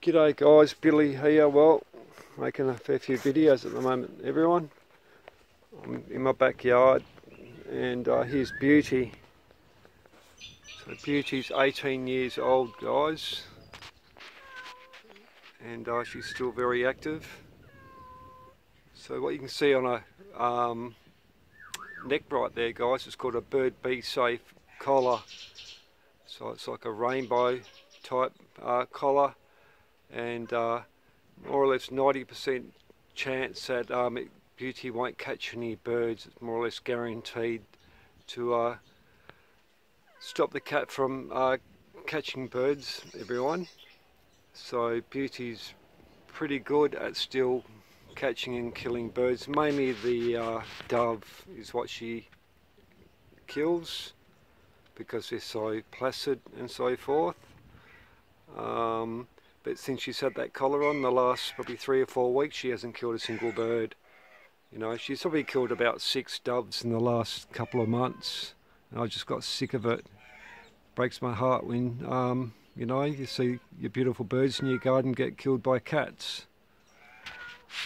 G'day guys, Billy here. Well, making a fair few videos at the moment, everyone. I'm in my backyard and uh, here's Beauty. So Beauty's 18 years old, guys. And uh, she's still very active. So what you can see on a um, neck right there, guys, it's called a Bird Be Safe collar. So it's like a rainbow type uh, collar and uh, more or less 90% chance that um, it, Beauty won't catch any birds. It's more or less guaranteed to uh, stop the cat from uh, catching birds, everyone. So Beauty's pretty good at still catching and killing birds. Mainly the uh, dove is what she kills because they're so placid and so forth. Um, but since she's had that collar on the last probably three or four weeks she hasn't killed a single bird. You know she's probably killed about six doves in the last couple of months. And I just got sick of it. Breaks my heart when um, you know you see your beautiful birds in your garden get killed by cats.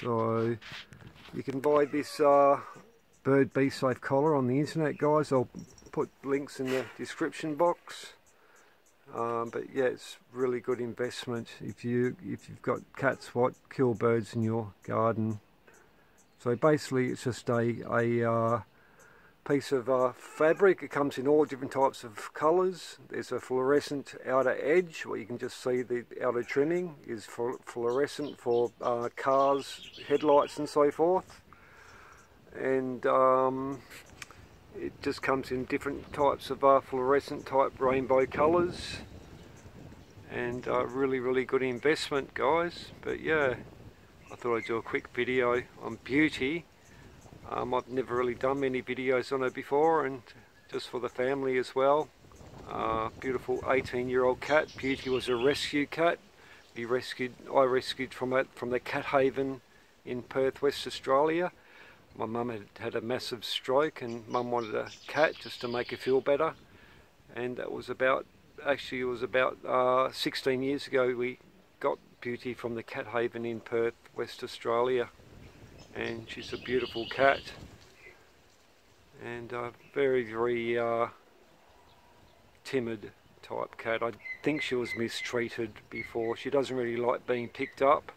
So you can buy this uh, bird be safe collar on the internet guys. I'll put links in the description box um, but yeah, it's really good investment if you if you've got cats what kill birds in your garden. So basically, it's just a a uh, piece of uh, fabric. It comes in all different types of colours. There's a fluorescent outer edge where you can just see the outer trimming is fluorescent for uh, cars, headlights, and so forth. And um, it just comes in different types of uh, fluorescent type rainbow colours. And uh, really really good investment guys. But yeah I thought I'd do a quick video on beauty. Um, I've never really done many videos on her before and just for the family as well. Uh, beautiful 18 year old cat. Beauty was a rescue cat. We rescued I rescued from it from the cat haven in Perth West Australia my mum had had a massive stroke and mum wanted a cat just to make her feel better. And that was about actually it was about uh, 16 years ago we got Beauty from the cat haven in Perth West Australia. And she's a beautiful cat. And a very very uh, timid type cat. I think she was mistreated before. She doesn't really like being picked up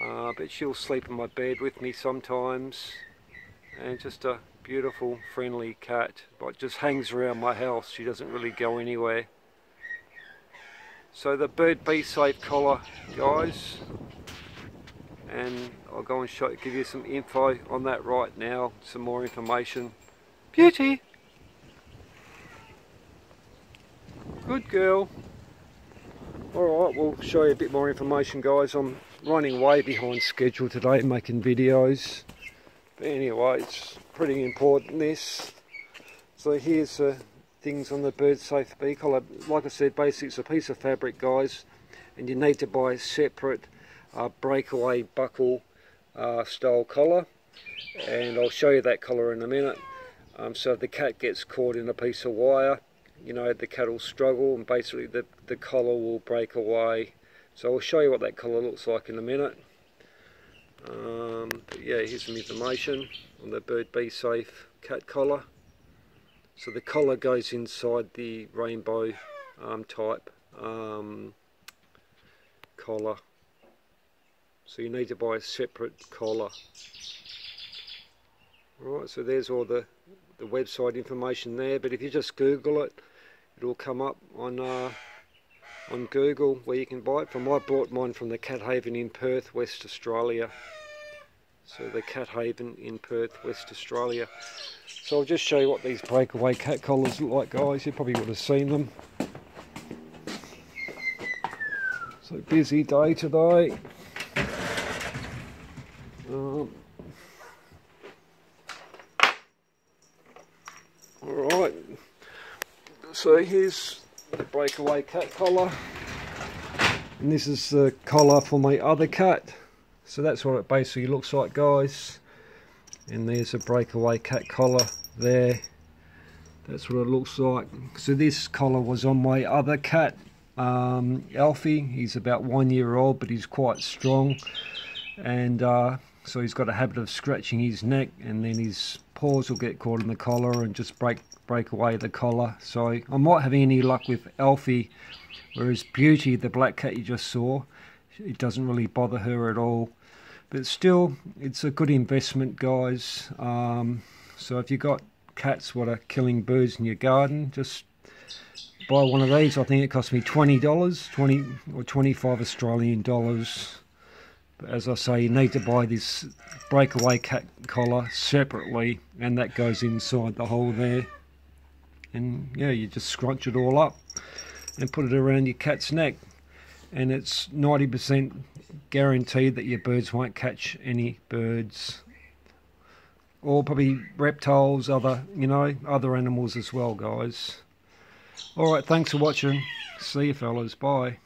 uh, but she'll sleep in my bed with me sometimes. And just a beautiful friendly cat but just hangs around my house. She doesn't really go anywhere. So the bird be safe collar guys. And I'll go and show, give you some info on that right now some more information. Beauty. Good girl. Alright we'll show you a bit more information guys I'm running way behind schedule today making videos. But anyway it's pretty important this. So here's the things on the bird safe bee collar like I said basically it's a piece of fabric guys and you need to buy a separate uh, breakaway buckle uh, style collar. And I'll show you that collar in a minute. Um, so if the cat gets caught in a piece of wire. You know the cat will struggle and basically the, the collar will break away so I'll show you what that collar looks like in a minute. Um, yeah, here's some information on the Bird Be Safe cat collar. So the collar goes inside the rainbow um, type um, collar. So you need to buy a separate collar. Alright, so there's all the, the website information there, but if you just Google it, it'll come up on uh, on Google where you can buy it from. I bought mine from the Cat Haven in Perth, West Australia. So the Cat Haven in Perth, West Australia. So I'll just show you what these breakaway cat collars look like guys. You probably would have seen them. So busy day today. Um, Alright, so here's the breakaway cat collar. And this is the collar for my other cat. So that's what it basically looks like guys. And there's a breakaway cat collar there. That's what it looks like. So this collar was on my other cat um, Alfie. He's about one year old, but he's quite strong. And uh, so he's got a habit of scratching his neck and then his paws will get caught in the collar and just break break away the collar. So I'm not having any luck with Alfie, whereas Beauty, the black cat you just saw, it doesn't really bother her at all. But still, it's a good investment, guys. Um, so if you've got cats what are killing birds in your garden, just buy one of these. I think it cost me $20, 20 or 25 Australian dollars. But as I say, you need to buy this breakaway cat collar separately, and that goes inside the hole there. And yeah, you just scrunch it all up and put it around your cat's neck. And it's 90% guaranteed that your birds won't catch any birds or probably reptiles, other, you know, other animals as well, guys. Alright, thanks for watching. See you fellas. Bye.